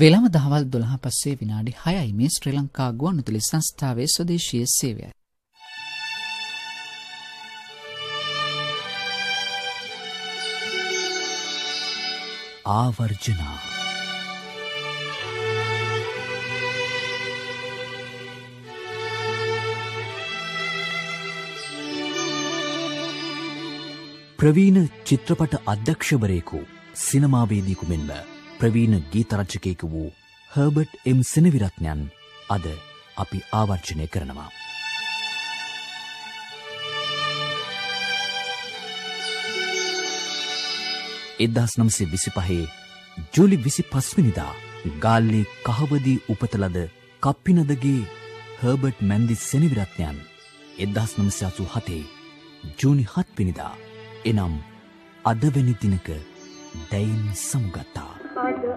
වෙළම දහවල් 12 පස්සේ විනාඩි 6යි මේ ශ්‍රී ලංකා ගුවන්විදුලි සංස්ථාවේ ස්වදේශීය සේවය. ආවර්ජනා ප්‍රවීණ චිත්‍රපට අධ්‍යක්ෂවරයෙකු සිනමාවේදීකු මෙන්ම ප්‍රවීණ ගීතරච්චකයෙකු වූ හර්බට් එම් සෙනවිරත්නයන් අද අපි ආවර්ජනය කරනවා. එදදාස් නම්සේ විසි පහේ ජුලි විසි පස්විනිදා ගාල්ලේ කහවදී උපතලද කප්පිනදගේ හර්බට් මැන්දිස් සෙනවිරත්නයන් එදදාස් නම්සය අසු හතේ ජූනි හත්පිනිදා එනම් අදවැනි දිනක දැයින් සමුගත්තා.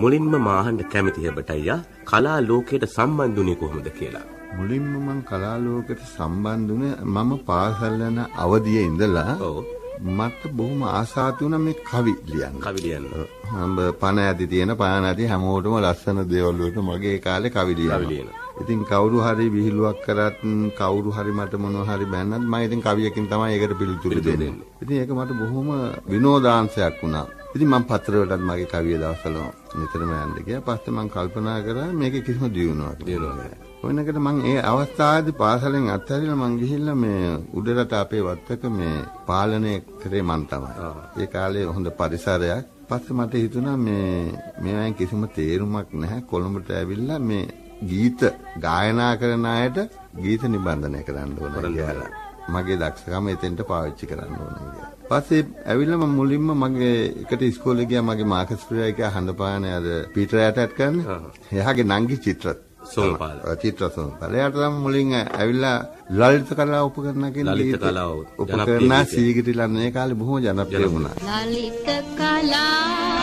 මුලින්ම මාහන්ඩ කැමති හැබට අයියා කලා ලෝකයට සම්බන්ධුනේ කොහොමද කියලා. මුලින්ම මං කලාලෝකට සම්බන්ධ වුණේ මම පාසල් යන අවදියේ ඉඳලා ඔව්. මට බොහොම ආසාති වුණා මේ කවි ලියන්න. කවි ලියන්න. හම්බ පණ ඇති තියෙන පණ නැති හැමෝටම ලස්සන දේවල් වලට මගේ කාලේ කවි ලියනවා. ඉතින් කවුරු හරි විහිළුවක් කරත් කවුරු හරි මට මොනවා හරි බැන්නත් මම ඉතින් කවියකින් තමයි ඒකට පිළිතුරු දෙන්නේ. ඉතින් ඒක මට බොහොම විනෝදාංශයක් වුණා. ඉතින් මම පත්‍රවලටත් මගේ කවිය දවස්වල නිතරම යන්න ගියා. පස්සේ මම කල්පනා කරා මේකේ කිසිම දියුණුවක් දියුණුවක් ඔයනකට මම ඒ අවස්ථාවේදී පාසලෙන් අත්හැරිලා මං ගිහිල්ලා මේ උඩරට අපේ වත්තක මේ පාලනය කරේ මං තමයි. ඒ කාලේ හොඳ පරිසරයක්. පස්සේ මට හිතුණා මේ මේවායින් කිසිම තේරුමක් නැහැ. කොළඹට ඇවිල්ලා මේ ගීත ගායනා කරන අයට ගීත නිබන්ධනය කරන්න ඕන කියලා. මගේ දක්ෂකම එතෙන්ට පාවිච්චි කරන්න ඕන කියලා. පස්සේ ඇවිල්ලා මම මුලින්ම මගේ එකට ඉස්කෝලේ ගියා මගේ මාකස් ප්‍රියා එක හඳපානේ අර පීටර් ඇටට් කරන. එයාගේ නංගි චිත්‍ර සෝමපාල. ඔය චිත්‍ර සෝමපාල. එයාට තමයි මුලින් ඇවිල්ලා ලලිත කලාව උපකරණ කියන ලලිත කලාව උපකරණ ගීතයක්. සීගිරිලන් ඒ කාලේ බොහෝ ජනප්‍රිය වුණා. ලලිත කලා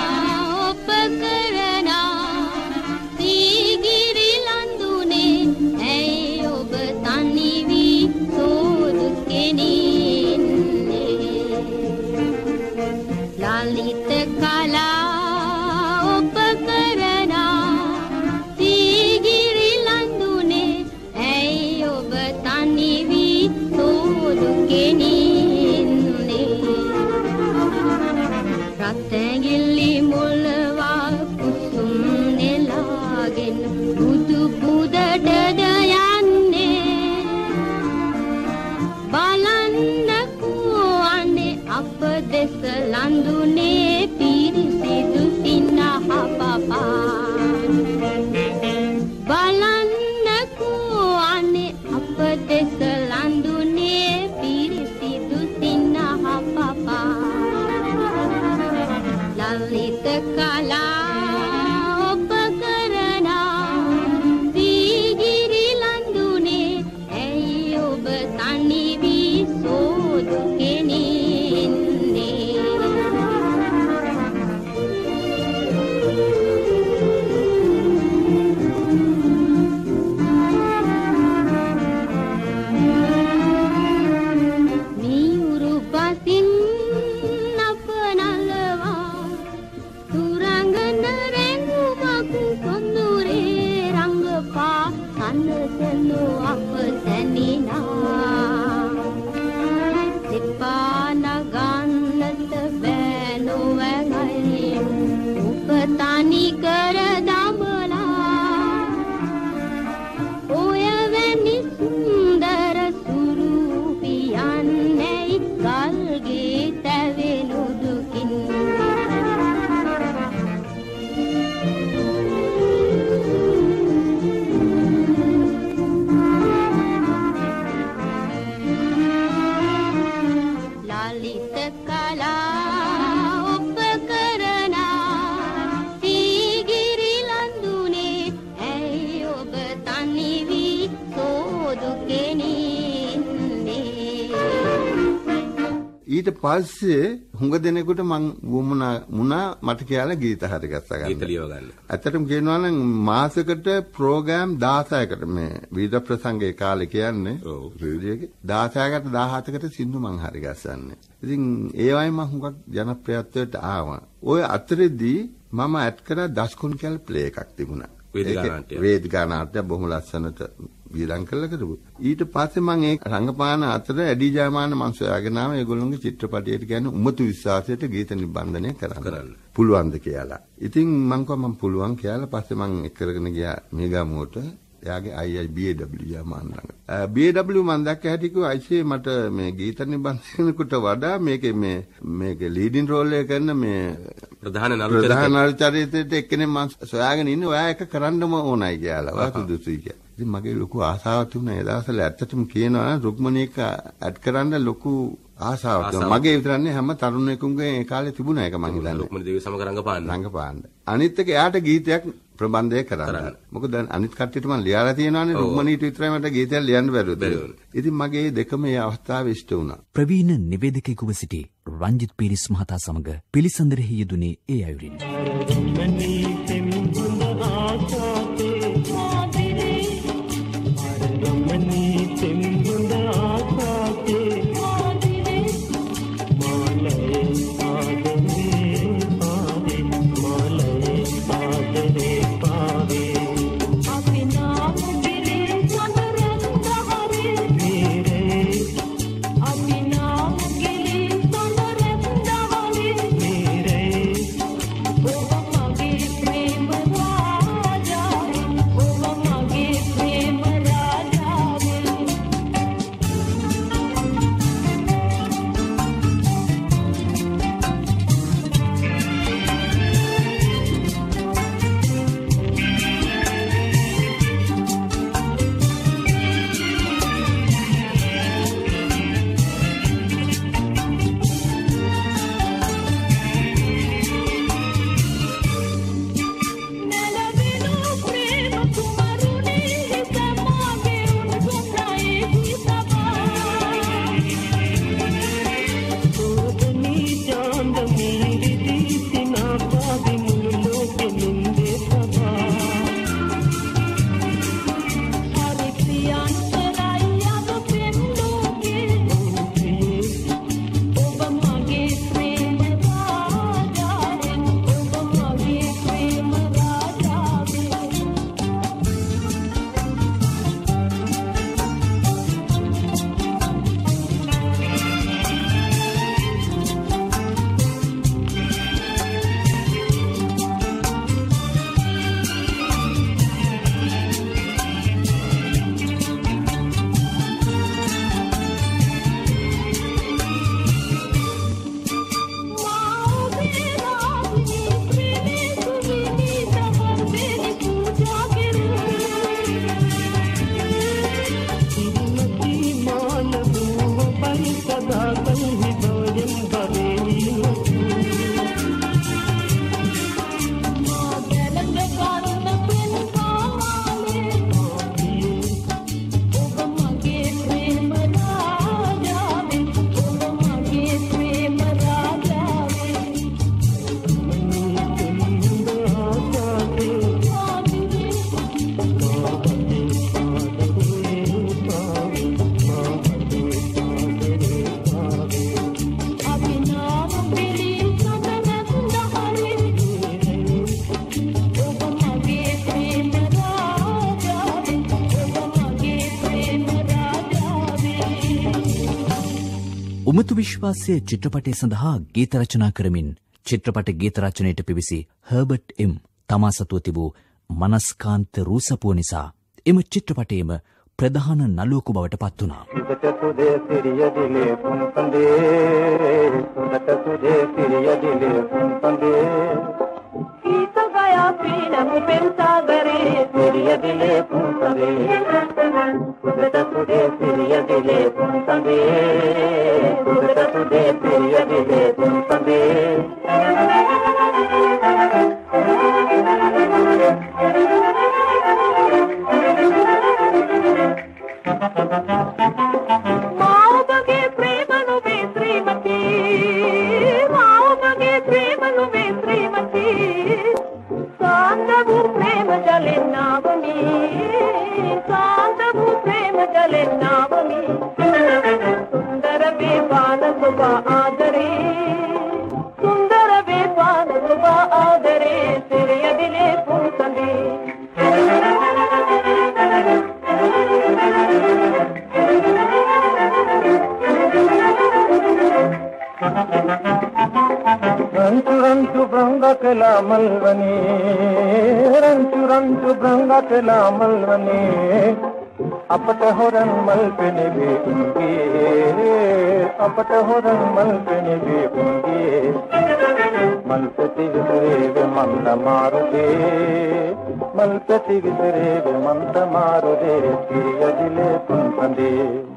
ලලිත मानो वह हरे उपतानी कर පස්සේ හුඟ දෙනෙකුට මං වුමුණා මුණා මට කියලා ගීත හරි ගත්තා ගීත ගන්න. ලියව ගන්න. ඇත්තටම කියනවා නම් මාසෙකට ප්‍රෝග්‍රෑම් 16කට මේ විවිධ ප්‍රසංගයේ කාලේ කියන්නේ ඔව්. රේඩියෝ එකේ 16කට 17කට සින්දු මං හරි ගස්සන්නේ. ඉතින් ඒ වගේ මං හුඟක් ජනප්‍රියත්වයට ආවා. ওই අතරෙදී මම ඇඩ් කරා දස්කොන් කියලා ප්ලේ එකක් තිබුණා. වේදිකා නාට්‍ය බොහොම ලස්සනට වියදම් කරලා කරපු. ඊට පස්සේ මම ඒ රංගපාන අතර ඇඩි ජයමාන මං සොයාගෙන ආවා ඒගොල්ලෝගේ චිත්‍රපටයට කියන්නේ උමතු විශ්වාසයට ගීත නිබන්ධනය කරන්න. පුළුවන්ද කියලා. ඉතින් මං කිව්වා මං පුළුවන් කියලා පස්සේ මං කරගෙන ගියා මේගාමුවට. එයාගේ අයියි BAW ජයමාන ළඟ. BAW මං දැක්ක හැටි කිව්වා අයිසේ මට මේ ගීත නිබන්ධනයකට වඩා මේකේ මේ මේකේ ලීඩින් රෝල් එක කරන මේ ප්‍රධාන නළු. චරිතයට එක්කෙනෙක් මම සොයාගෙන ඉන්නේ ඔයා එක කරන්නම ඕනයි කියලා. ඔයා සුදුසුයි කියලා. ඉතින් මගේ ලොකු ආසාවක් තිබුණා ඒ දවස්වල ඇත්තටම කියනවා රුක්මනීක ඇඩ් කරන්න ලොකු ආසාවක්. මගේ විතරක් නෙවෙයි හැම තරුණයෙකුගේ ඒ කාලේ තිබුණා ඒක මං හිතන්නේ. ලොකුමනි දේවිය සමග රංගපාන්න. රංගපාන්න. අනිත් එක එයාට ගීතයක් ප්‍රබන්ධය කරන්න. මොකද දැන් අනිත් කට්ටියට මම ලියලා තියෙනවානේ. රුක්මනීට විතරයි මට ගීතයක් ලියන්න බැරුව. ඉතින් මගේ දෙකම ඒ අවස්ථාවේ ඉෂ්ට වුණා. ප්‍රවීණ නිවේදකයෙකුව සිටි රංජිත් පීරිස් මහතා සමඟ පිළිසඳරෙහි යෙදුනේ ඒ අයුරින්. විශ්වාසය චිත්‍රපටය සඳහා ගීතරචනා කරමින් චිත්‍රපට ගීතරචනයට පිවිසි හර්බට් එම් තමා සතුව තිබූ මනස්කාන්ත රූසපුුව නිසා එම චිත්‍රපටේම ප්‍රධාන නලුවකු බවට පත් වුණා. සුදට සුදේ සිරියදිලේ පුන්පන්දේ पुन पंदे सुदत तुझे सिरिय दिले पुन पंदे गीत गया पीनम नल वी अपरनि मलंगे अपर मले मलपति विसरे मल मारे मलपति विसरे मंत मारूदे पे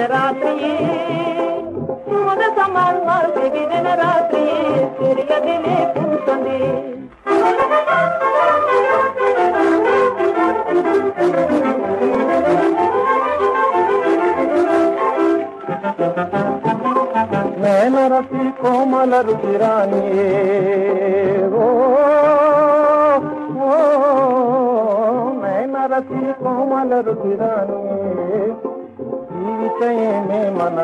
ರಾತ್ರಿಯೇ ಸುಮದ ಸಮಾನ್ ಮಾಲ್ತಿ ಬಿಜನ ರಾತ್ರಿಯೇ ಸಿರಿಯ ದಿಲೆ ಕೂಸಂದಿ నయన రతి కోమల రుచిరాణియే ఓ ఓ నయన రతి కోమల రుచిరాణియే मन मन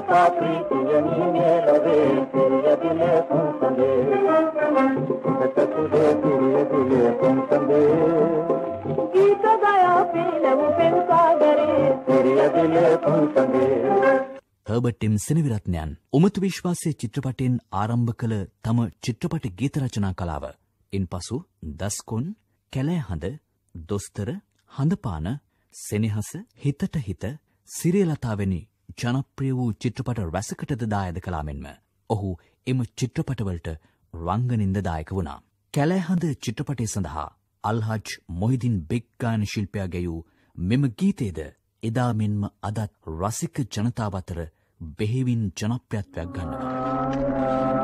तापरी तुंहिंजे पंचंदे එම් සෙනවිරත්නයන් උමතු විශ්වාසය චිත්‍රපටයෙන් ආරම්භ කළ තම චිත්‍රපට ගීත රචනා කලාව. ඉන් පසු දස්කොන් කැලෑ හඳ දොස්තර හඳපාන සෙනෙහස හිතට හිත සිරියලතාවැනි ජනප්‍රිය වූ චිත්‍රපට රැසකටද දායද කලාමෙන්ම. ඔහු එම චිත්‍රපටවලට රංගනින්ද දායක වුණා. කැලෑහඳ චිත්‍රපටය සඳහා අල්හජ් මොහිදින් බෙක්ගාන ශිල්පයා ගැයූ මෙම ගීතේද එදා මෙන්ම අදත් රසික ජනතාව අතර බෙහෙවින් ජනප්‍රියත්වයක් ගන්නවා.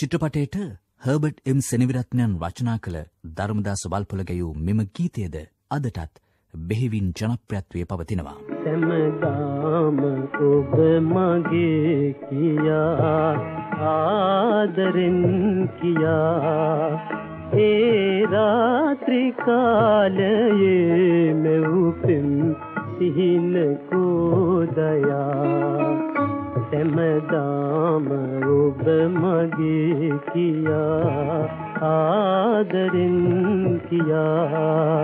චිත්‍රපටයට හර්බට් එම් සෙනවිරත්නයන් රචනා කළ ධර්මදාස වල්පොල ගැයූ මෙම ගීතයද අදටත් බෙහිවින් ජනප්‍රත්වය පවතිනවා. සැමදාම ඔබ මගේ කියා ආදරෙන් කියා ඒ රාත්‍රිකාලයේ මෙව්පෙම් සිහින කෝදයා සැමදාම ඔබ මගේ කියා ආදරෙන් කියා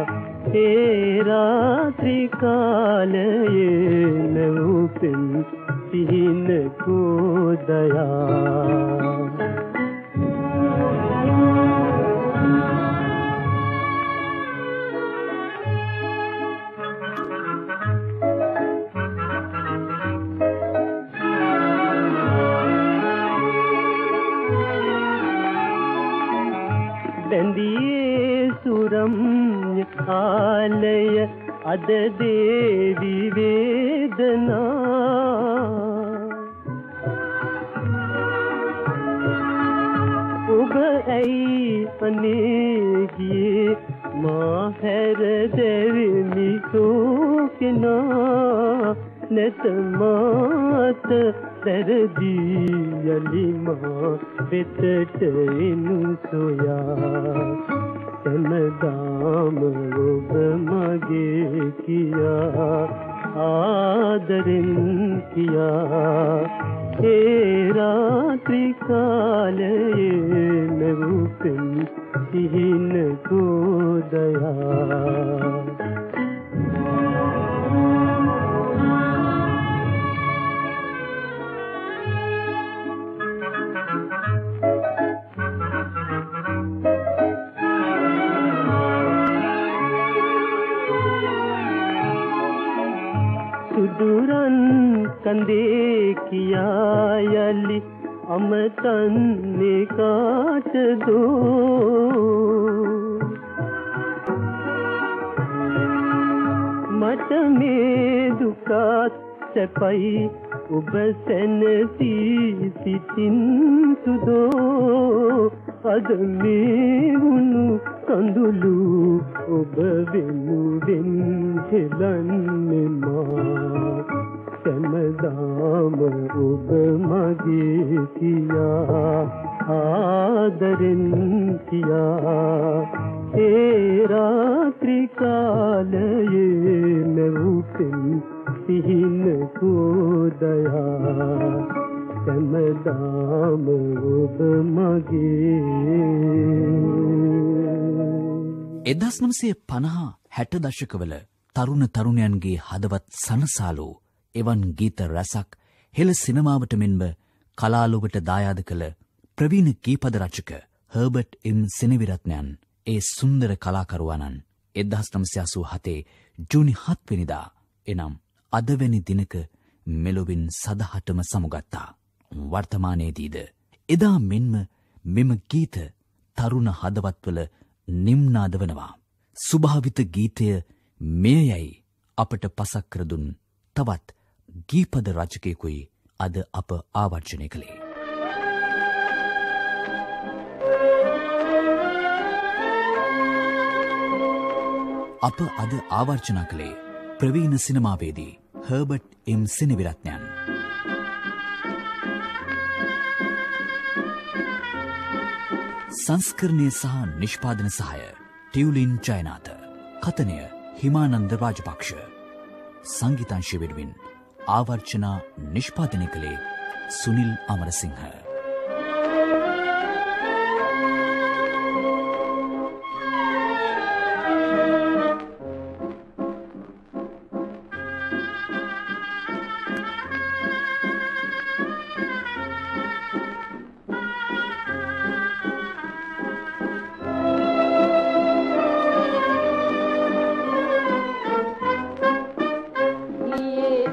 ඒ රාත්‍රිකාලයේ නැවුපෙන් සිහින කෝදයා බැඳියේ සුරම් ආලය අද දේවි වේදනා. ඔබ ඇයි අනේ ගියේ? මා හැර දෙවිමි සෝකෙනා. නැත මාත සැරදී යලි මා වෙතට එනු සොයා. සැමදාම ඔබ මගේ කියා ආදරෙන් කියා ඒ රාත්‍රිකාලයේ නැවුපෙන් සිහින කෝදයා සුදුරන් කඳේ කියා යලි අමතන්නේ කාටදෝ? මට මේ දුකත් සැපයි ඔබ සැනසී සිටින් සුදෝ අද මේ වුණු කඳුළු ඔබ වෙනුවෙන් හෙලන්නේ මා. සැමදාම ඔබ මගේ කියා ආදරෙන් කියා ඒ රාත්‍රිකාලයේ නැවුපෙන් සිහින කෝදයා සැමදාම ඔබ මගේ එදස් නම්සය පණහා හැට දශකවල තරුණ තරුණයන්ගේ හදවත් සනසාලෝ එවන් ගීත රැසක් හෙළ සිනමාවට මෙන්ම කලාලොවට දායාද කළ ප්‍රවීණ ගීපද රචක හර්බට් එම් සෙනවිරත්නයන් ඒ සුන්දර කලාකරුවානන් එදහස් නම්සයාසූ හතේ ජූනි හත්වෙනිදා එනම් අදවැනි දිනක මෙලොවින් සදහටම සමුගත්තා. වර්තමානයේදීද. එදා මෙන්ම මෙම ගීත තරුණ හදවත්වල නිම්නාද වනවා. සුභාවිත ගීතය මෙයයි අපට පසක්කරදුන් තවත් ගීපද රජකයකුයි අද අප ආවර්ජනය කළේ. අප අද ආවර්ජනා කළේ ප්‍රවීණ සිනමාවේදී හර්බට් එම් සිනවිරත්නයන්. සංස්කරණය සහ නිෂ්පාදන සහය ටියවලින් ජයනාත කතනය හිමානන්ද රාජපක්ෂ සංගීතංශය වෙනුවෙන් ආවර්චනා නිෂ්පාදනය කළේ Sunil Amarasinghe.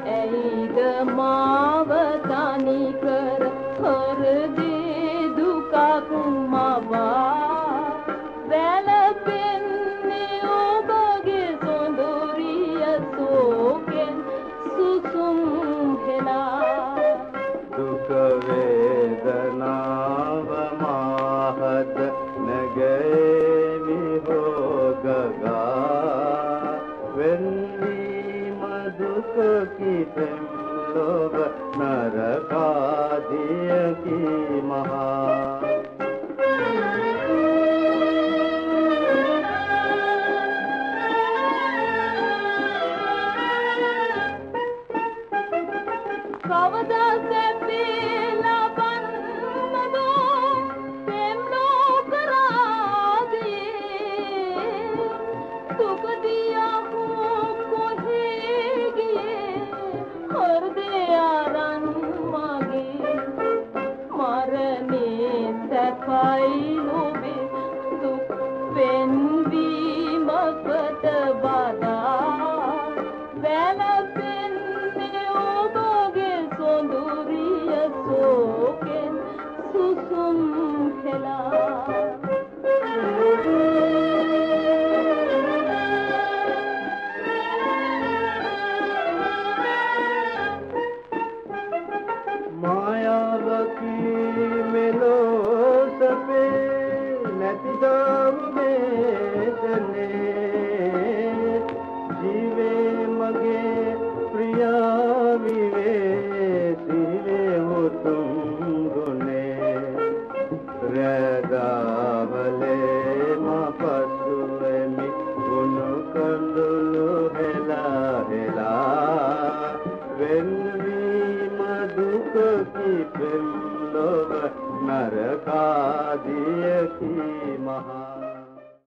ey de ma